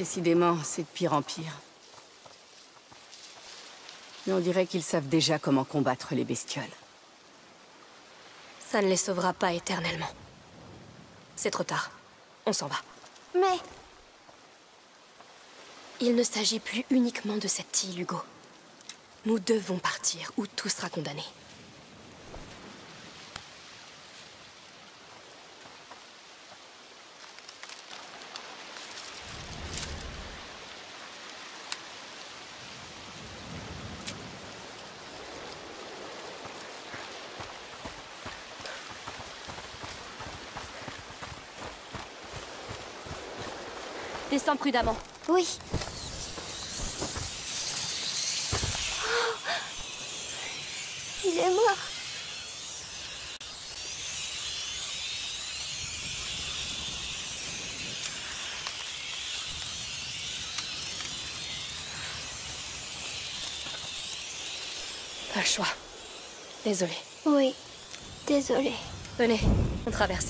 Décidément, c'est de pire en pire. Mais on dirait qu'ils savent déjà comment combattre les bestioles. Ça ne les sauvera pas éternellement. C'est trop tard. On s'en va. Mais... Il ne s'agit plus uniquement de cette île, Hugo. Nous devons partir, ou tout sera condamné. Descends prudemment. Oui. Il est mort. Pas le choix. Désolé. Oui. Désolée. Venez, on traverse.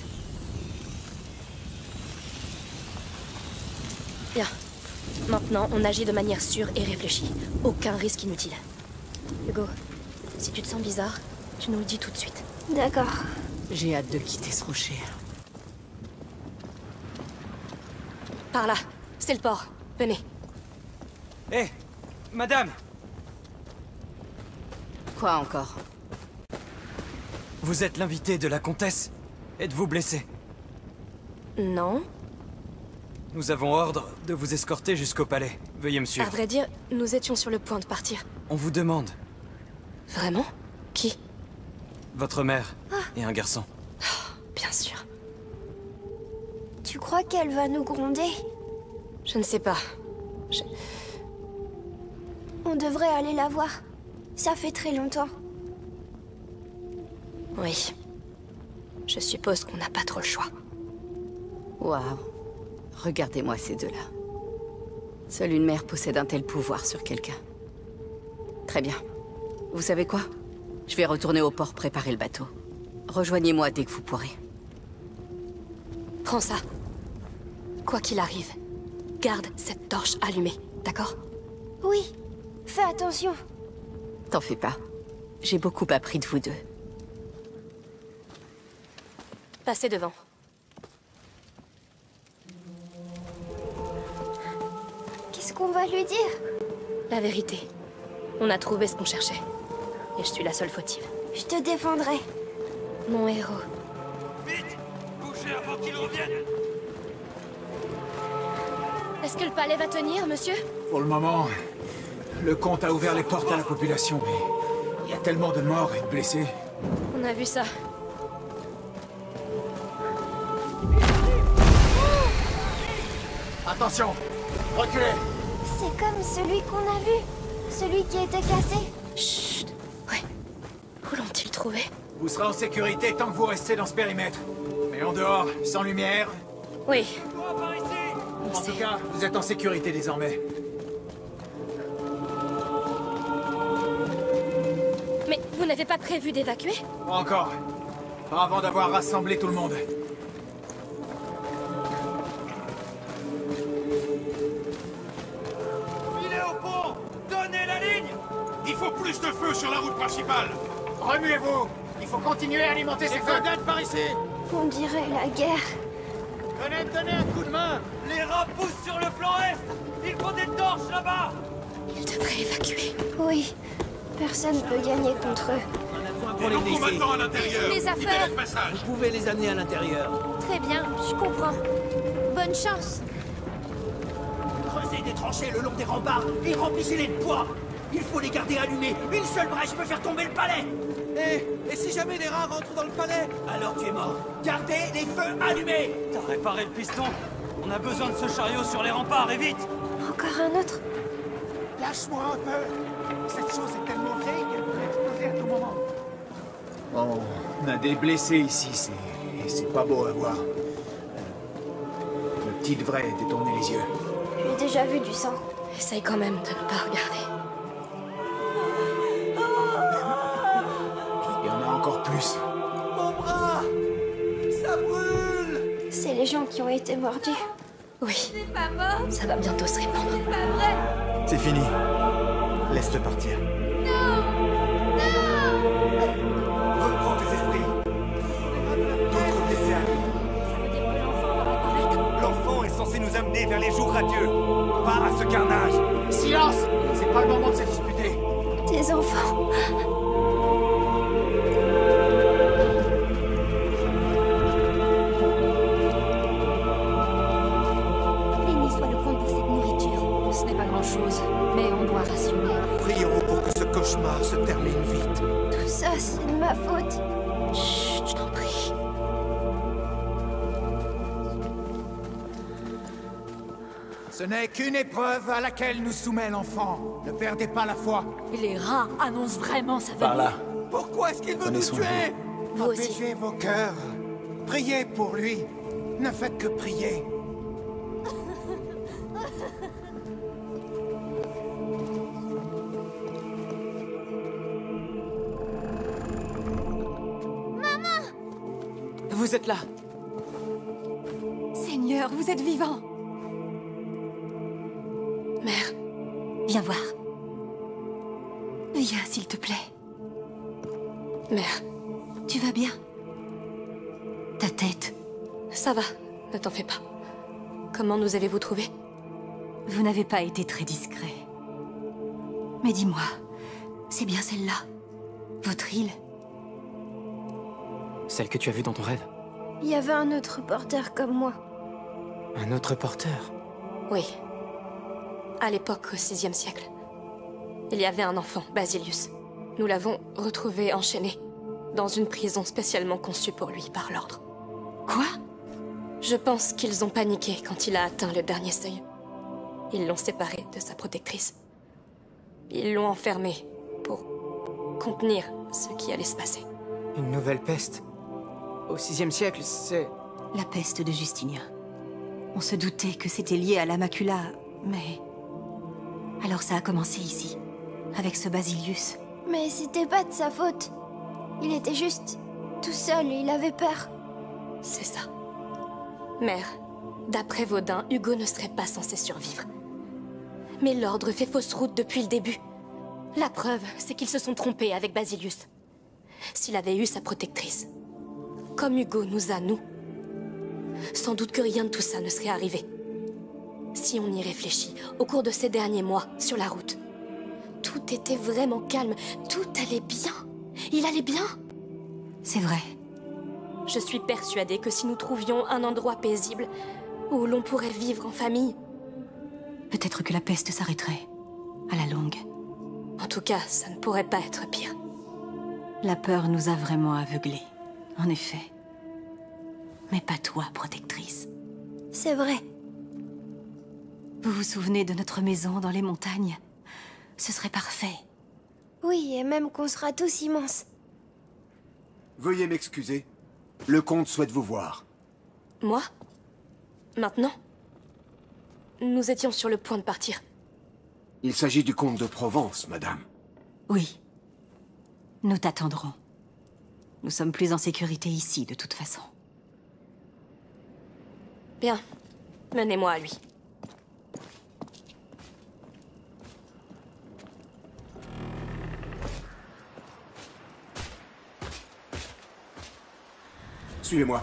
Bien. Maintenant, on agit de manière sûre et réfléchie. Aucun risque inutile. Hugo, si tu te sens bizarre, tu nous le dis tout de suite. D'accord. J'ai hâte de quitter ce rocher. Par là, c'est le port. Venez. Hé Madame Quoi encore? Vous êtes l'invité de la comtesse? Êtes-vous blessé Non. Nous avons ordre de vous escorter jusqu'au palais. Veuillez me À suivre. vrai dire, nous étions sur le point de partir. On vous demande. Vraiment? Qui? Votre mère et un garçon. Bien sûr. Tu crois qu'elle va nous gronder? Je ne sais pas. Je... On devrait aller la voir. Ça fait très longtemps. Oui. Je suppose qu'on n'a pas trop le choix. Waouh. Regardez-moi ces deux-là. Seule une mère possède un tel pouvoir sur quelqu'un. Très bien. Vous savez quoi? Je vais retourner au port préparer le bateau. Rejoignez-moi dès que vous pourrez. Prends ça. Quoi qu'il arrive, garde cette torche allumée, d'accord? Oui. Fais attention. T'en fais pas. J'ai beaucoup appris de vous deux. Passez devant. Qu'est-ce qu'on va lui dire La vérité. On a trouvé ce qu'on cherchait. Et je suis la seule fautive. Je te défendrai. Mon héros. Vite Bougez avant qu'il revienne Est-ce que le palais va tenir, monsieur? Pour le moment, le comte a ouvert les portes à la population, mais il y a tellement de morts et de blessés. On a vu ça. Attention Reculez C'est comme celui qu'on a vu. Celui qui était cassé. Chut. Ouais. Où l'ont-ils trouvé Vous serez en sécurité tant que vous restez dans ce périmètre. Mais en dehors, sans lumière, Oui. On en sait. tout cas, vous êtes en sécurité désormais. Mais vous n'avez pas prévu d'évacuer? Pas encore. Pas avant d'avoir rassemblé tout le monde. Sur la route principale Remuez-vous Il faut continuer à alimenter ces feux par ici On dirait la guerre. Venez me donner un coup de main Les rats poussent sur le flanc est Il faut des torches là-bas Ils devraient évacuer. Oui. Personne ne peut gagner contre eux. Et nos combattants à l'intérieur Les affaires. le passage Vous pouvez les amener à l'intérieur. Très bien, je comprends. Bonne chance. Creusez des tranchées le long des remparts et remplissez-les de bois. Il faut les garder allumés. Une seule brèche peut faire tomber le palais. Eh, Et, si jamais les rats rentrent dans le palais? Alors tu es mort. Gardez les feux allumés. T'as réparé le piston On a besoin de ce chariot sur les remparts, et vite Encore un autre? Lâche-moi un peu Cette chose est tellement vieille qu'elle pourrait exploser à tout moment. Bon, on a des blessés ici, c'est... c'est pas beau à voir. Le petit devrait détourner les yeux. J'ai déjà vu du sang. Essaye quand même de ne pas regarder. Gens qui ont été mordus. Oui. C'est pas mort Ça va bientôt se répandre. C'est pas vrai C'est fini. Laisse-le partir. Reprends tes esprits. D'autres blessés arrivent. L'enfant est censé nous amener vers les jours radieux, pas à ce carnage. Mais on doit rationner. Prions pour que ce cauchemar se termine vite. Tout ça, c'est de ma faute. Chut, je t'en prie. Ce n'est qu'une épreuve à laquelle nous soumet l'enfant. Ne perdez pas la foi. Les rats annoncent vraiment sa Par venue. là. Pourquoi est-ce qu'il veut nous tuer? Vous aussi. Apaisez vos cœurs. Priez pour lui. Ne faites que prier. Vous êtes là Seigneur, vous êtes vivant. Mère, Viens voir. Viens, s'il te plaît. mère, Tu vas bien? Ta tête. ça va, ne t'en fais pas. Comment nous avez-vous trouvés Vous n'avez pas été très discret. Mais dis-moi, c'est bien celle-là? Votre île? Celle que tu as vue dans ton rêve Il y avait un autre reporter comme moi. Un autre porteur Oui. À l'époque, au VIe siècle. Il y avait un enfant, Basilius. Nous l'avons retrouvé enchaîné, dans une prison spécialement conçue pour lui par l'ordre. Quoi? Je pense qu'ils ont paniqué quand il a atteint le dernier seuil. Ils l'ont séparé de sa protectrice. Ils l'ont enfermé pour contenir ce qui allait se passer. Une nouvelle peste? Au VIe siècle, c'est... La peste de Justinien. On se doutait que c'était lié à la macula, mais... Alors ça a commencé ici, avec ce Basilius. Mais c'était pas de sa faute. Il était juste tout seul et il avait peur. C'est ça. Mère, d'après Vaudin, Hugo ne serait pas censé survivre. Mais l'ordre fait fausse route depuis le début. La preuve, c'est qu'ils se sont trompés avec Basilius. S'il avait eu sa protectrice, comme Hugo nous a, nous, sans doute que rien de tout ça ne serait arrivé. Si on y réfléchit, au cours de ces derniers mois, sur la route, tout était vraiment calme, tout allait bien. Il allait bien. C'est vrai. Je suis persuadée que si nous trouvions un endroit paisible où l'on pourrait vivre en famille, Peut-être que la peste s'arrêterait, à la longue. en tout cas, ça ne pourrait pas être pire. La peur nous a vraiment aveuglés, en effet. Mais pas toi, protectrice. C'est vrai. Vous vous souvenez de notre maison dans les montagnes? Ce serait parfait. Oui, et même qu'on sera tous immenses. Veuillez m'excuser. Le comte souhaite vous voir. Moi? Maintenant? Nous étions sur le point de partir. Il s'agit du comte de Provence, madame. Oui. Nous t'attendrons. Nous sommes plus en sécurité ici, de toute façon. Bien. Menez-moi à lui. Suivez-moi.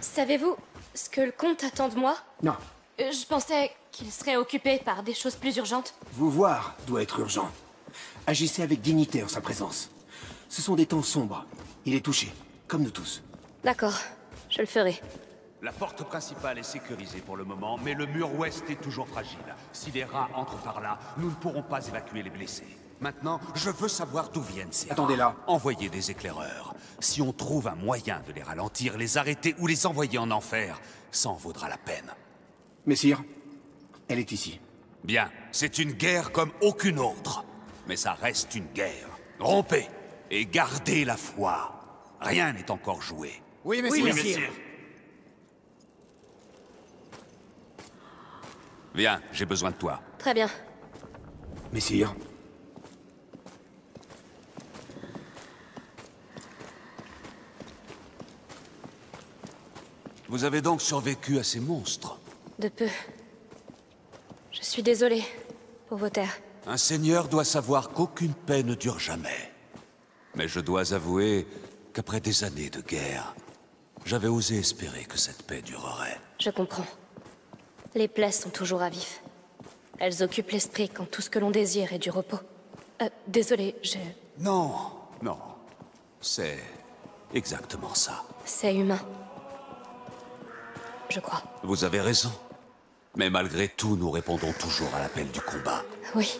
Savez-vous ce que le comte attend de moi? Non. Euh, Je pensais qu'il serait occupé par des choses plus urgentes. Vous voir doit être urgent. Agissez avec dignité en sa présence. Ce sont des temps sombres. Il est touché, comme nous tous. D'accord, je le ferai. La porte principale est sécurisée pour le moment, mais le mur ouest est toujours fragile. Si les rats entrent par là, nous ne pourrons pas évacuer les blessés. Maintenant, je veux savoir d'où viennent ces Attendez rats. là. Envoyez des éclaireurs. Si on trouve un moyen de les ralentir, les arrêter ou les envoyer en enfer, ça en vaudra la peine. Messire, elle est ici. Bien, c'est une guerre comme aucune autre. Mais ça reste une guerre. Rompez et gardez la foi. Rien n'est encore joué. Oui, messire. Oui, messire. Viens, j'ai besoin de toi. Très bien. Messire, Vous avez donc survécu à ces monstres? De peu. Je suis désolée, pour vos terres. Un seigneur doit savoir qu'aucune paix ne dure jamais. Mais je dois avouer qu'après des années de guerre, j'avais osé espérer que cette paix durerait. Je comprends. Les plaies sont toujours à vif. Elles occupent l'esprit quand tout ce que l'on désire est du repos. Euh, désolé, je... Non, non. C'est exactement ça. C'est humain. Je crois. Vous avez raison. Mais malgré tout, nous répondons toujours à l'appel du combat. Oui.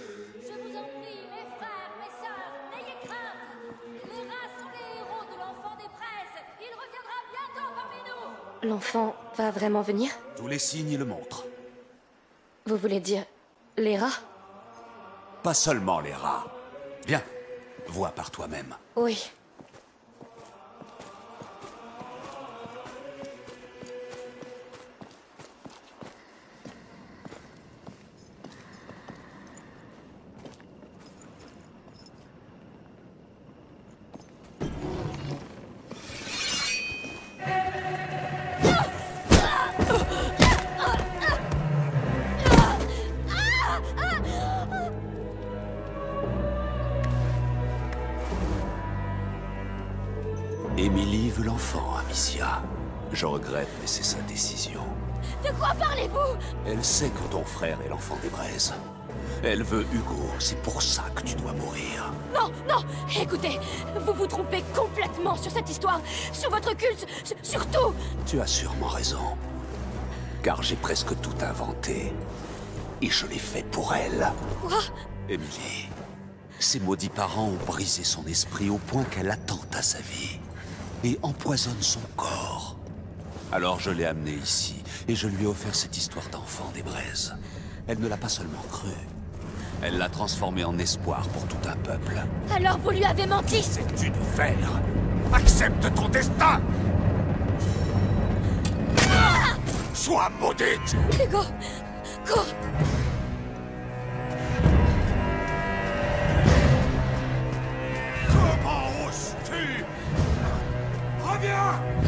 L'enfant va vraiment venir? Tous les signes le montrent. Vous voulez dire les rats? Pas seulement les rats. Viens, vois par toi-même. Oui. Émilie veut l'enfant, Amicia. Je regrette, mais c'est sa décision. De quoi parlez-vous? Elle sait que ton frère est l'enfant des braises. Elle veut Hugo, c'est pour ça que tu dois mourir. Non, non Écoutez, vous vous trompez complètement sur cette histoire, sur votre culte, sur, sur tout Tu as sûrement raison. Car j'ai presque tout inventé. Et je l'ai fait pour elle. Quoi? Émilie, ses maudits parents ont brisé son esprit au point qu'elle attente à sa vie. Et empoisonne son corps. Alors je l'ai amenée ici, et je lui ai offert cette histoire d'enfant des braises. Elle ne l'a pas seulement cru. Elle l'a transformé en espoir pour tout un peuple. Alors vous lui avez menti? C'est une faire Accepte ton destin Sois maudite Hugo Cours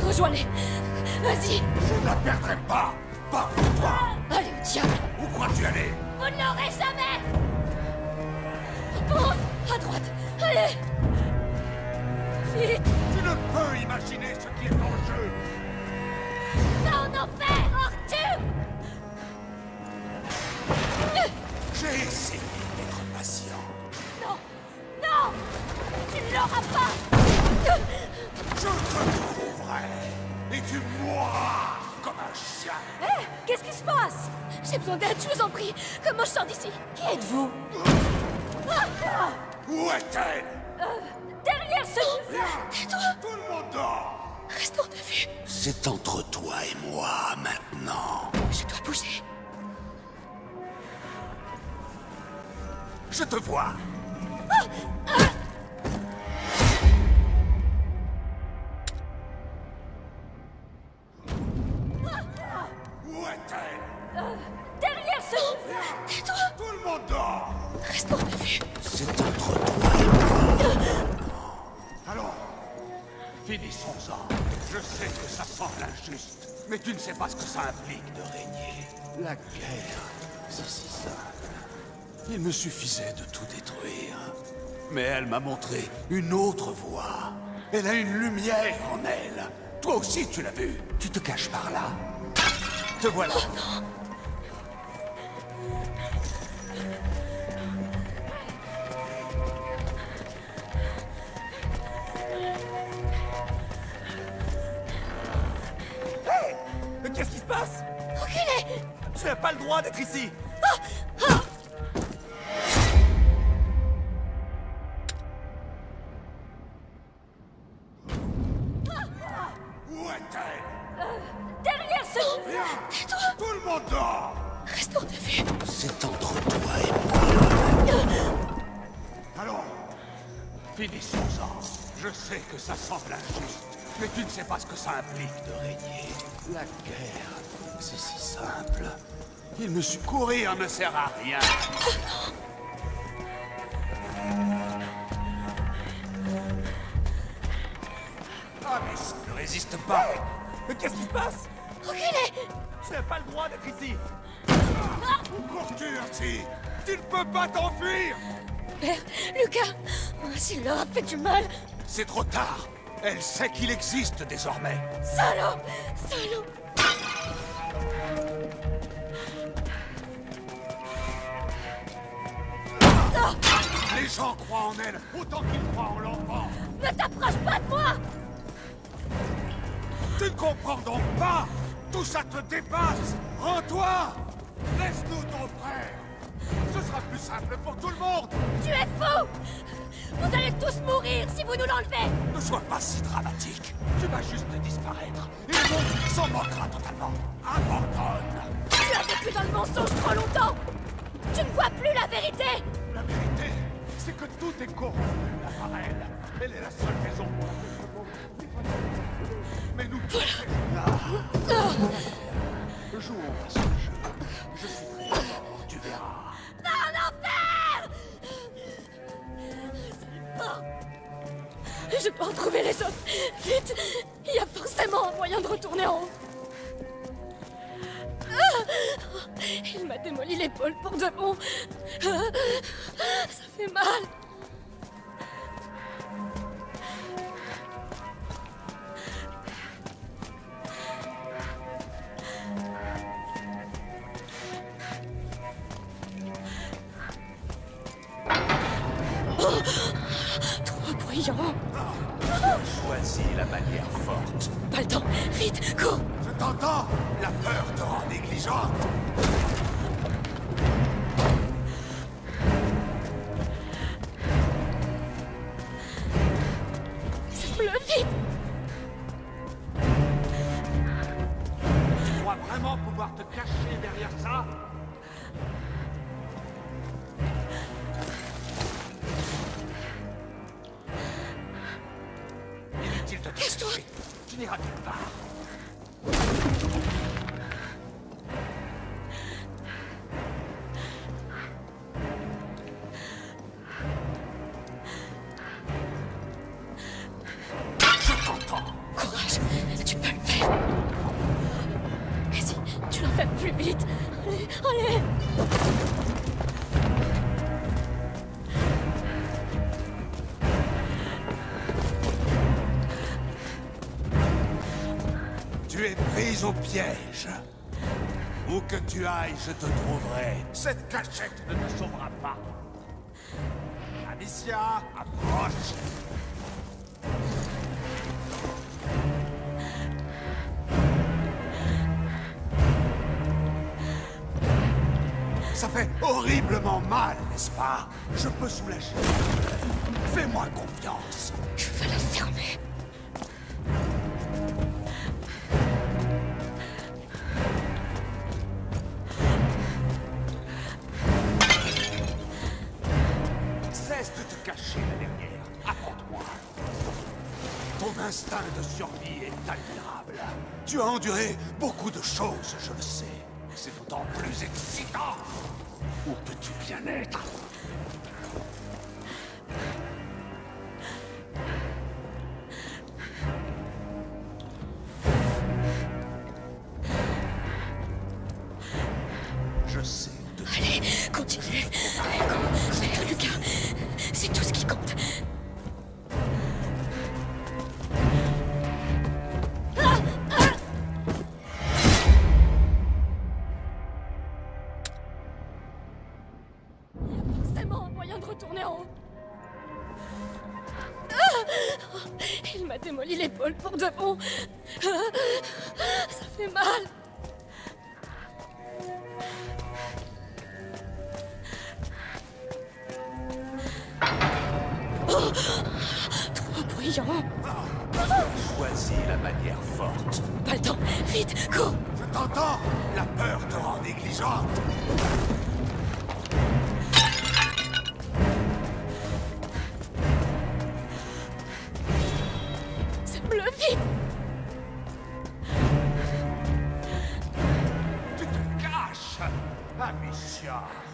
Rejoins-les Vas-y. Je ne la perdrai pas. Pas pour toi. Allez diable Où crois-tu aller? Vous ne l'aurez jamais. Fonce À droite. Allez. Vite Tu ne peux imaginer ce qui est en jeu. Va en enfer Arthur. J'ai essayé d'être patient. Non. Non. Tu ne l'auras pas. Je te Et tu mourras comme un chien. Hé Qu'est-ce qui se passe? J'ai besoin d'aide, je vous en prie. Comment je sors d'ici? Qui êtes-vous? Où est-elle? Derrière ce... Tais-toi. Tout le monde dort. Restons de vue. C'est entre toi et moi maintenant. Je dois bouger. Je te vois. Où Je sais que ça semble injuste, mais tu ne sais pas ce que ça implique de régner. La guerre, c'est si simple. Il me suffisait de tout détruire. Mais elle m'a montré une autre voie. Elle a une lumière en elle. Toi aussi, tu l'as vu. Tu te caches par là. Te voilà. Qu'est-ce se passe Reculez Tu n'as pas le droit d'être ici Suit courir ne sert à rien. Ah, mais ne résiste pas. Mais qu'est-ce qui se passe? Reculez Tu n'as pas le droit d'être ici. Où cours-tu Tu ne peux pas t'enfuir. Père, Lucas S'il leur a fait du mal. C'est trop tard. Elle sait qu'il existe désormais. Salaud Salaud Les gens croient en elle autant qu'ils croient en l'enfant. Ne t'approche pas de moi. Tu ne comprends donc pas. Tout ça te dépasse. Rends-toi. Laisse-nous ton frère. Ce sera plus simple pour tout le monde. Tu es fou. Vous allez tous mourir si vous nous l'enlevez. Ne sois pas si dramatique. Tu vas juste disparaître. Et le monde s'en moquera totalement. Abandonne. Tu as vécu dans le mensonge trop longtemps. Tu ne vois plus la vérité. La vérité, c'est que tout est corrompu là par elle. Elle est la seule maison pour Mais nous tous là. Jouons à ce jeu. Je suis très fort, tu verras. Non, enfer Je dois retrouver les autres Vite Il y a forcément un moyen de retourner en haut Ah Il m'a démoli l'épaule pour de bon Ah Ça fait mal piège. Où que tu ailles, je te trouverai. Cette cachette ne Tu as enduré beaucoup de choses, je le sais. C'est d'autant plus excitant. Où peux-tu bien être?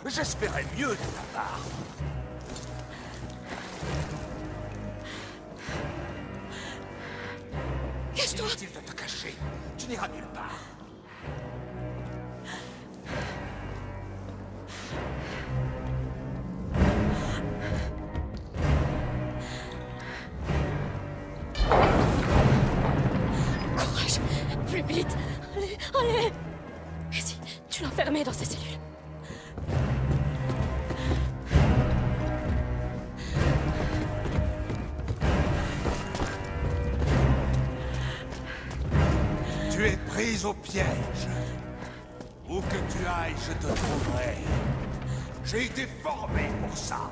J'espérais mieux de ta part. Cache-toi Inutile de te cacher. Tu n'iras nulle part. Courage Plus vite Allez, allez Et si tu l'enfermais dans ces cellules prise au piège. Où que tu ailles, je te trouverai. J'ai été formé pour ça.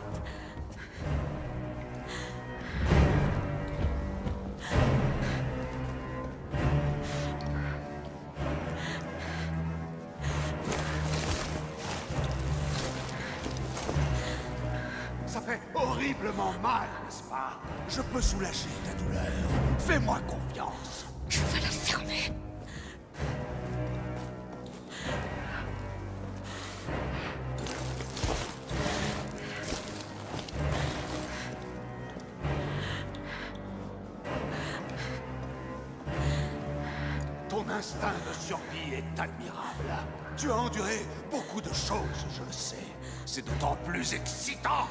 Ça fait horriblement mal, n'est-ce pas? Je peux soulager ta douleur. Fais-moi confiance. Je vais la fermer Tu as enduré beaucoup de choses, je le sais. C'est d'autant plus excitant.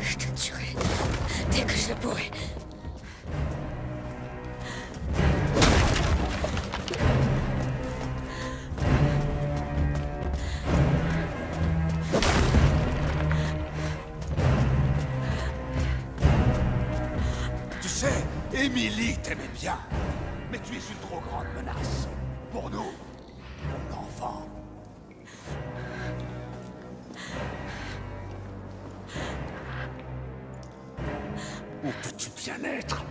Je te tuerai dès que je le pourrai. Tu sais, Émilie t'aimait bien. Peux-tu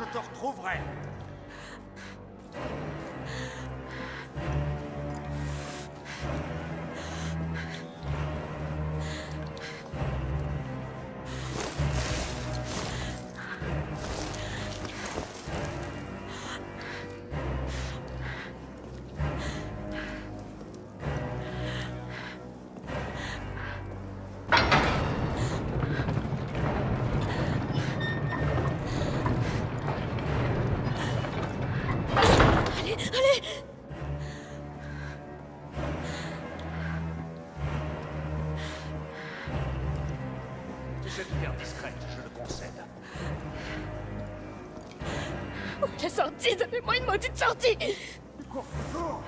je te retrouverai. Sortie Donnez-moi une maudite sortie. Cours, cours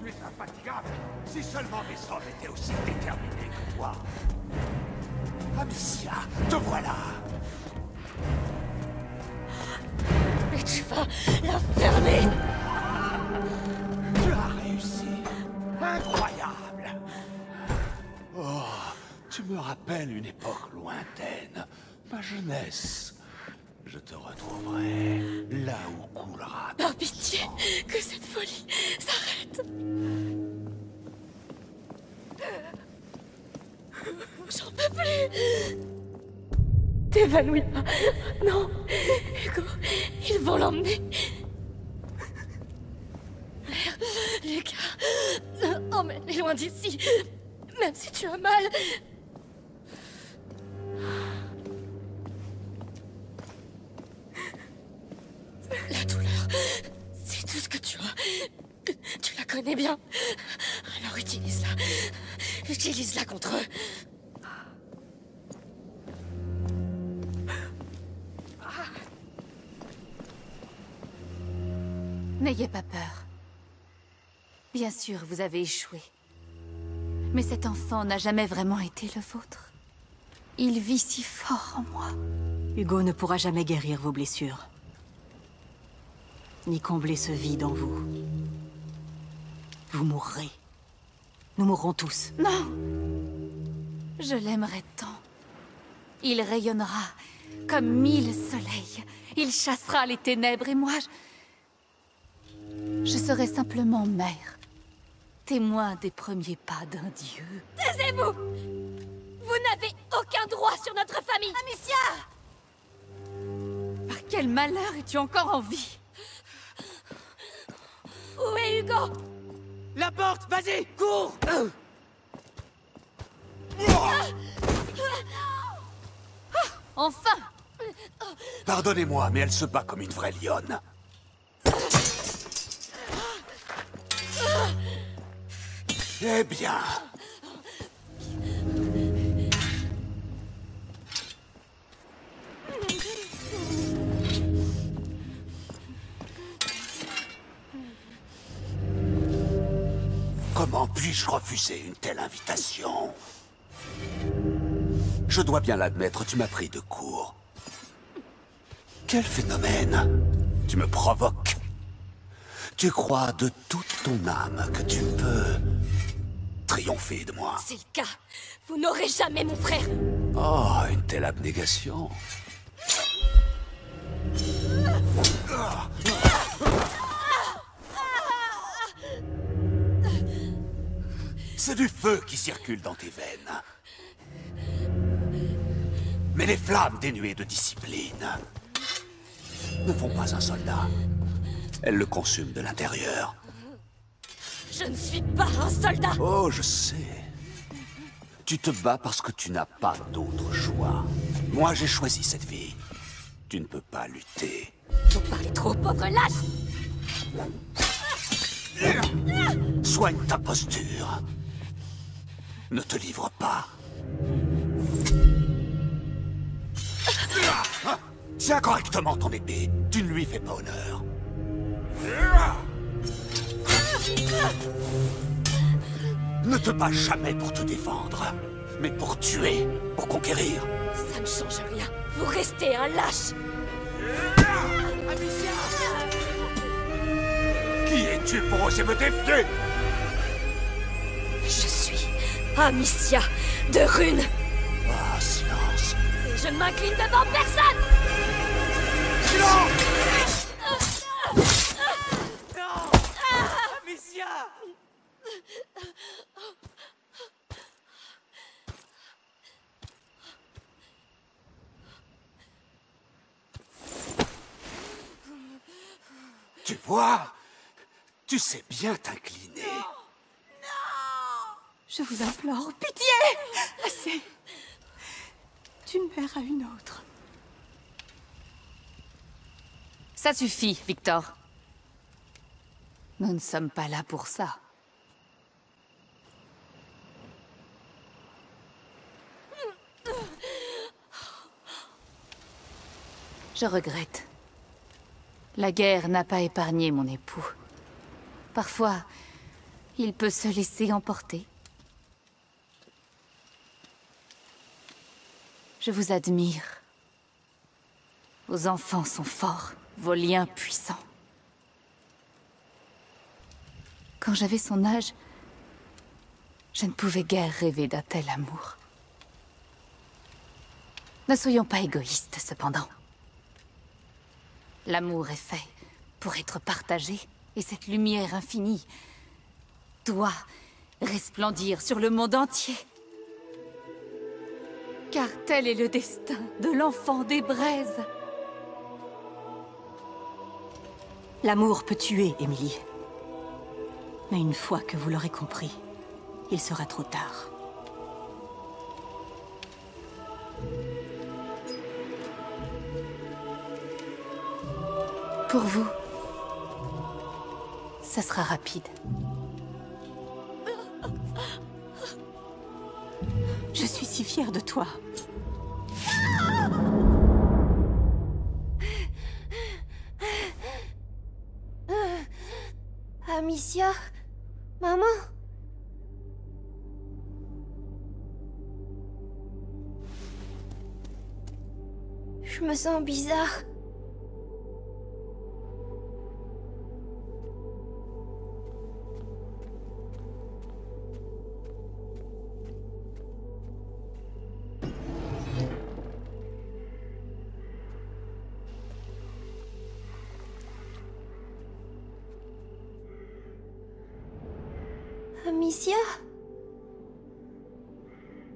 Tu es infatigable. Si seulement mes hommes étaient aussi déterminés que toi. Amicia, te voilà. Mais tu vas la fermer Tu as réussi. Incroyable. Oh, tu me rappelles une époque lointaine, ma jeunesse. Je te retrouverai là où coulera Par pitié, que cette folie s'arrête. J'en peux plus. T'évanouis pas. Non. Hugo, ils vont l'emmener. Mère, Lucas, emmène-les loin d'ici. Même si tu as mal bien. Alors utilise-la. Utilise-la contre eux. N'ayez pas peur. Bien sûr, vous avez échoué. Mais cet enfant n'a jamais vraiment été le vôtre. Il vit si fort en moi. Hugo ne pourra jamais guérir vos blessures. Ni combler ce vide en vous. Vous mourrez. Nous mourrons tous. Non Je l'aimerais tant. Il rayonnera comme mille soleils. Il chassera les ténèbres et moi, je... Je serai simplement mère. Témoin des premiers pas d'un dieu. Taisez-vous Vous n'avez aucun droit sur notre famille Amicia Par quel malheur es-tu encore en vie? Où est Hugo? La porte Vas-y Cours Enfin Pardonnez-moi, mais elle se bat comme une vraie lionne. Eh bien... Comment puis-je refuser une telle invitation? Je dois bien l'admettre, tu m'as pris de court. Quel phénomène? Tu me provoques. Tu crois de toute ton âme que tu peux triompher de moi. C'est le cas. Vous n'aurez jamais mon frère. Oh, une telle abnégation. C'est du feu qui circule dans tes veines. Mais les flammes dénuées de discipline ne font pas un soldat. Elles le consument de l'intérieur. Je ne suis pas un soldat Oh, je sais. Tu te bats parce que tu n'as pas d'autre choix. Moi, j'ai choisi cette vie. Tu ne peux pas lutter. Vous parlez trop, pauvre lâche Soigne ta posture. Ne te livre pas. Tiens correctement ton épée. Tu ne lui fais pas honneur. Ne te bats jamais pour te défendre, mais pour tuer, pour conquérir. Ça ne change rien. Vous restez un lâche Qui es-tu pour oser me défier? Je suis Amicia de Rune. Ah, silence. Et je ne m'incline devant personne Silence Amicia Tu vois Tu sais bien t'incliner. Je vous implore, pitié Assez. D'une mère à une autre. Ça suffit, Victor. Nous ne sommes pas là pour ça. Je regrette. La guerre n'a pas épargné mon époux. Parfois, il peut se laisser emporter. Je vous admire. Vos enfants sont forts, vos liens puissants. Quand j'avais son âge, je ne pouvais guère rêver d'un tel amour. Ne soyons pas égoïstes, cependant. L'amour est fait pour être partagé, et cette lumière infinie doit resplendir sur le monde entier. Car tel est le destin de l'enfant des braises. L'amour peut tuer, Émilie. Mais une fois que vous l'aurez compris, il sera trop tard. Pour vous, ça sera rapide. Je suis si fière de toi. Amicia Maman Je me sens bizarre. Monsieur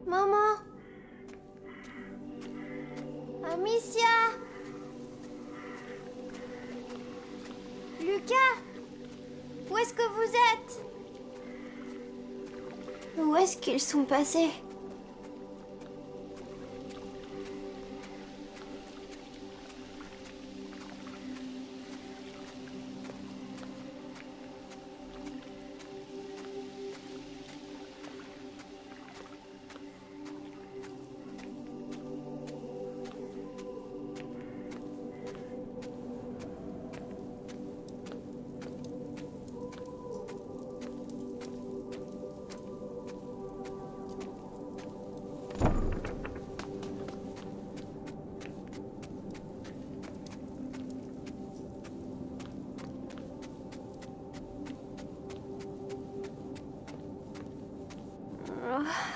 Maman Amicia? Lucas? Où est-ce que vous êtes? Où est-ce qu'ils sont passés?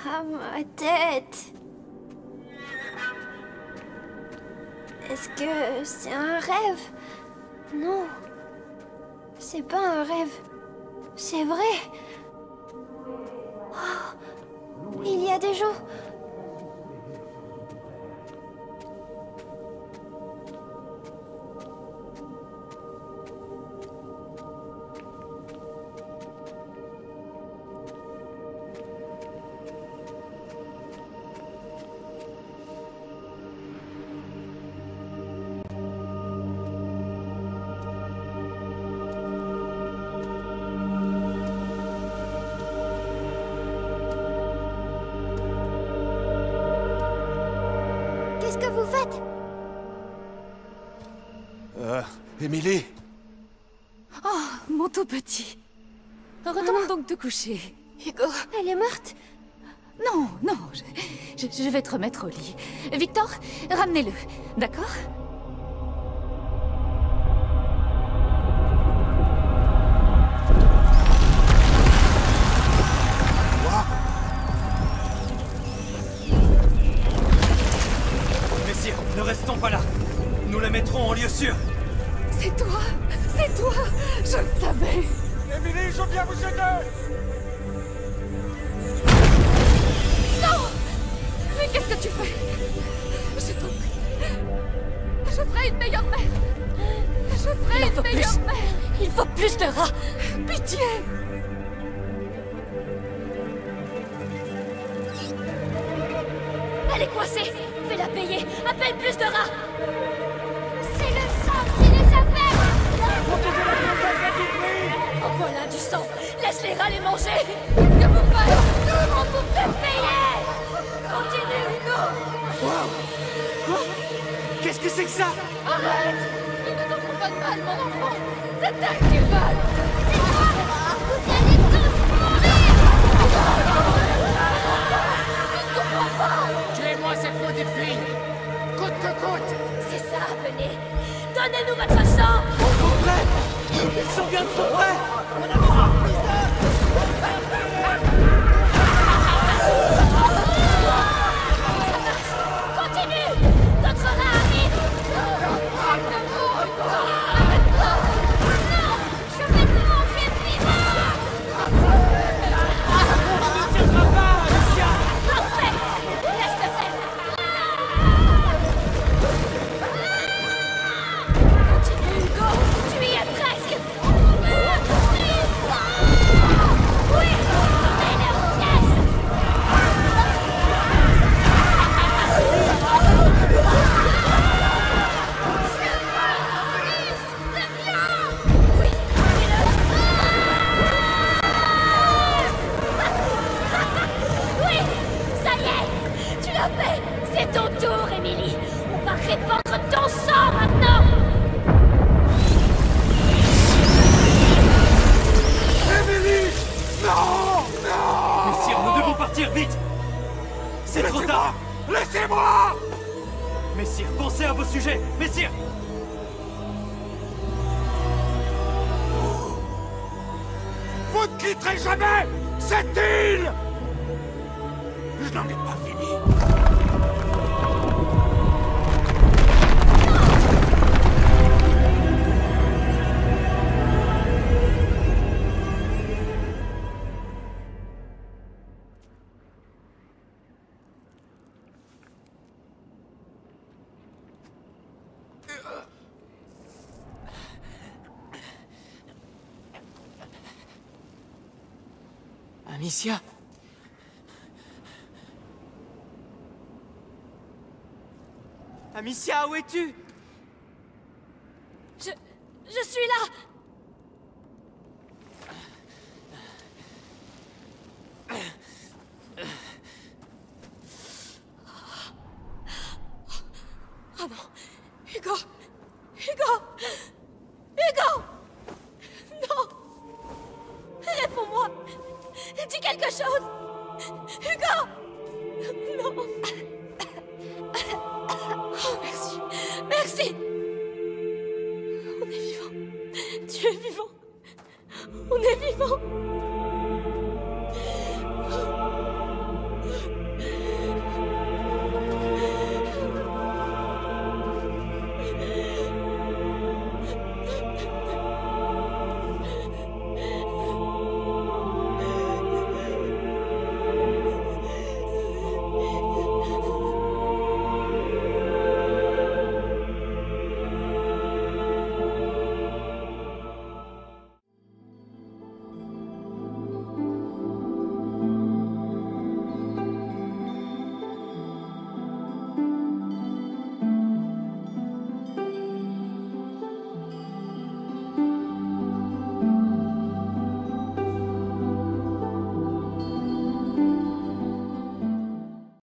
Ah, ma tête Est-ce que c'est un rêve? Non. C'est pas un rêve. C'est vrai. Elle est morte. Non, non, je vais te remettre au lit. Victor, ramenez-le, d'accord? got the! Sujets Messire. Vous ne quitterez jamais cette île. Je n'en ai pas Amicia Amicia, où es-tu? Je... je suis là. Oh non Hugo Hugo